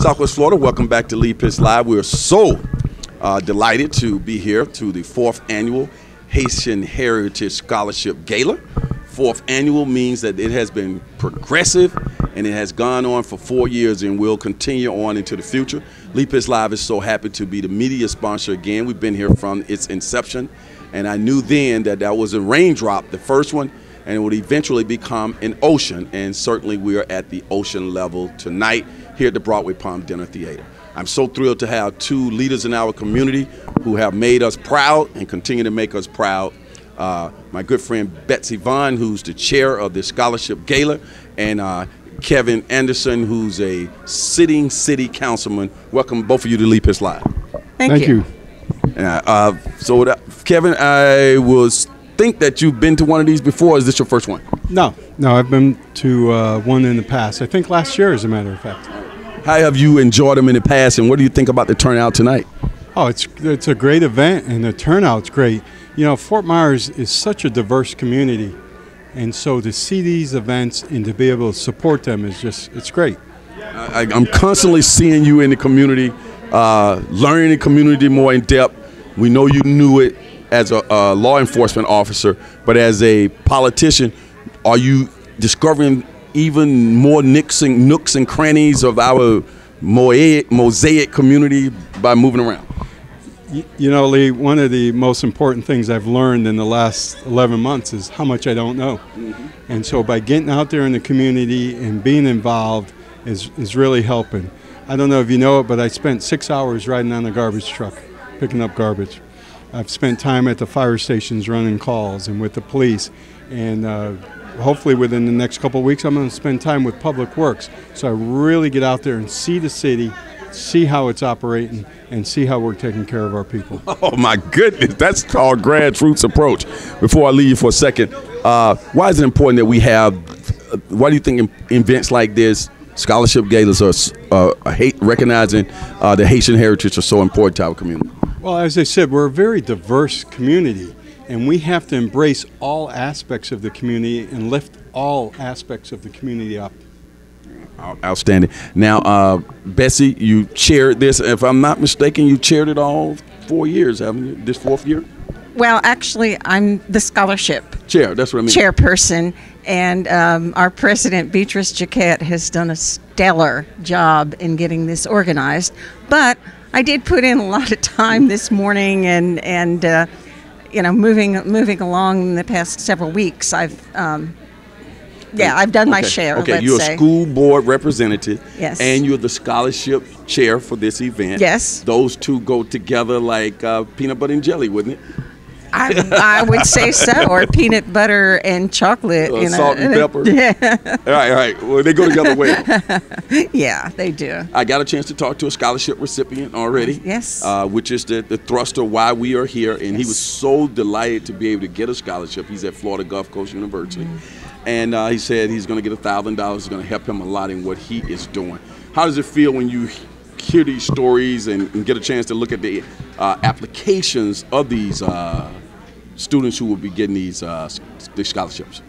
Southwest Florida, welcome back to Lee Pitts Live. We're so uh, delighted to be here to the fourth annual Haitian Heritage Scholarship Gala. Fourth annual means that it has been progressive and it has gone on for four years and will continue on into the future. Lee Pitts Live is so happy to be the media sponsor again. We've been here from its inception, and I knew then that that was a raindrop, the first one, and it would eventually become an ocean. And certainly we are at the ocean level tonight here at the Broadway Palm Dinner Theater. I'm so thrilled to have two leaders in our community who have made us proud and continue to make us proud. Uh, my good friend Betsy Vaughn, who's the chair of the Scholarship Gala, and uh, Kevin Anderson, who's a sitting city councilman. Welcome both of you to Lee Pitts Live. Thank, Thank you. you. Uh, uh, so, that, Kevin, I was think that you've been to one of these before. Is this your first one? No, no, I've been to uh, one in the past. I think last year, as a matter of fact. How have you enjoyed them in the past, and what do you think about the turnout tonight? Oh, it's it's a great event, and the turnout's great. You know, Fort Myers is such a diverse community, and so to see these events and to be able to support them is just it's great. I, I'm constantly seeing you in the community, uh, learning the community more in depth. We know you knew it as a, a law enforcement officer, but as a politician, are you discovering even more nicks and nooks and crannies of our mosaic, mosaic community by moving around? You know, Lee, one of the most important things I've learned in the last 11 months is how much I don't know. Mm-hmm. And so by getting out there in the community and being involved is, is really helping. I don't know if you know it, but I spent six hours riding on a garbage truck, picking up garbage. I've spent time at the fire stations running calls and with the police. And uh, hopefully within the next couple weeks, I'm going to spend time with Public Works. So I really get out there and see the city, see how it's operating, and see how we're taking care of our people. Oh my goodness, that's called grassroots approach. Before I leave you for a second, uh, why is it important that we have? Uh, why do you think events like this, scholarship galas, are uh, recognizing uh, the Haitian heritage are so important to our community? Well, as I said, we're a very diverse community, and we have to embrace all aspects of the community and lift all aspects of the community up. Outstanding. Now, uh, Betsy, you chaired this. If I'm not mistaken, you chaired it all four years, haven't you? This fourth year? Well, actually, I'm the scholarship Chair. That's what I mean. chairperson, and um, our president, Beatrice Jaquette, has done a stellar job in getting this organized. But I did put in a lot of time this morning, and and uh, you know, moving moving along in the past several weeks, I've um, yeah, I've done my share. Okay, you're say. a school board representative. Yes. And you're the scholarship chair for this event. Yes. Those two go together like uh, peanut butter and jelly, wouldn't it? I, I would say so, or peanut butter and chocolate. Uh, salt and pepper. Yeah, All right, all right. Well, they go together well. yeah, they do. I got a chance to talk to a scholarship recipient already. Yes. Uh, which is the, the thrust of why we are here. And he was so delighted to be able to get a scholarship. He's at Florida Gulf Coast University. Mm-hmm. And uh, he said he's going to get $1,000. It's going to help him a lot in what he is doing. How does it feel when you hear these stories and, and get a chance to look at the uh, applications of these uh, students who will be getting these, uh, these scholarships?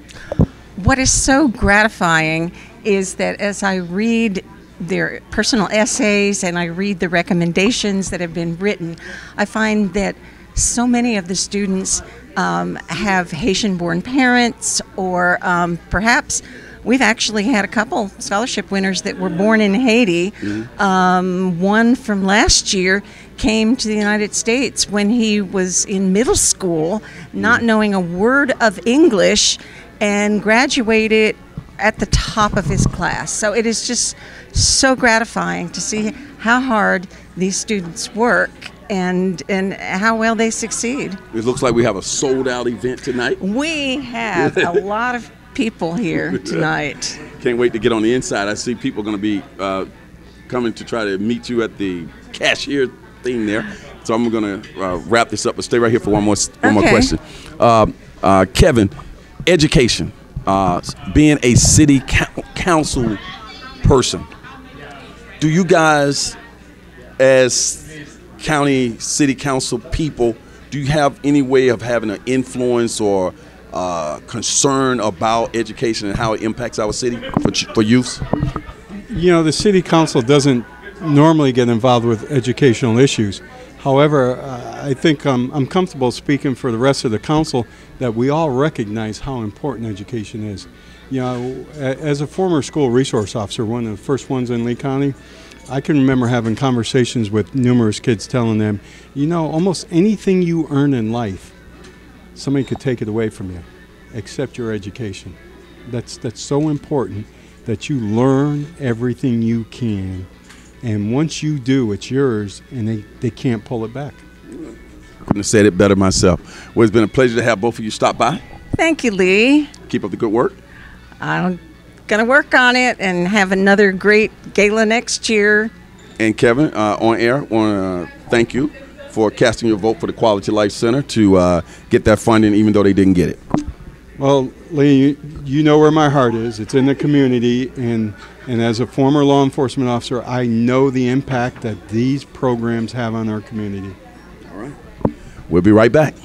What is so gratifying is that as I read their personal essays and I read the recommendations that have been written, I find that so many of the students um, have Haitian born parents, or um, perhaps we've actually had a couple scholarship winners that were born in Haiti. Um, one from last year came to the United States when he was in middle school, not knowing a word of English, and graduated at the top of his class. So it is just so gratifying to see how hard these students work and and how well they succeed. It looks like we have a sold out event tonight. We have a lot of people here tonight. Can't wait to get on the inside. I see people going to be uh, coming to try to meet you at the cashier thing there. So I'm going to uh, wrap this up, but stay right here for one more one more question. Uh, uh, Kevin, education, uh, being a city coun- council person, do you guys, as county city council people, do you have any way of having an influence or uh, concern about education and how it impacts our city for, for youth? You know, the city council doesn't normally get involved with educational issues. However, uh, I think um, I'm comfortable speaking for the rest of the council that we all recognize how important education is. You know, as a former school resource officer, one of the first ones in Lee County, I can remember having conversations with numerous kids telling them, you know, almost anything you earn in life, somebody could take it away from you, except your education. That's that's so important that you learn everything you can, and once you do, it's yours, and they, they can't pull it back. Couldn't have said it better myself. Well, it's been a pleasure to have both of you stop by. Thank you, Lee. Keep up the good work. I'm going to work on it and have another great gala next year. And Kevin, uh, on air, want to thank you for casting your vote for the Quality Life Center to uh, get that funding, even though they didn't get it. Well, Lee, you, you know where my heart is. It's in the community, and and as a former law enforcement officer, I know the impact that these programs have on our community. All right. We'll be right back.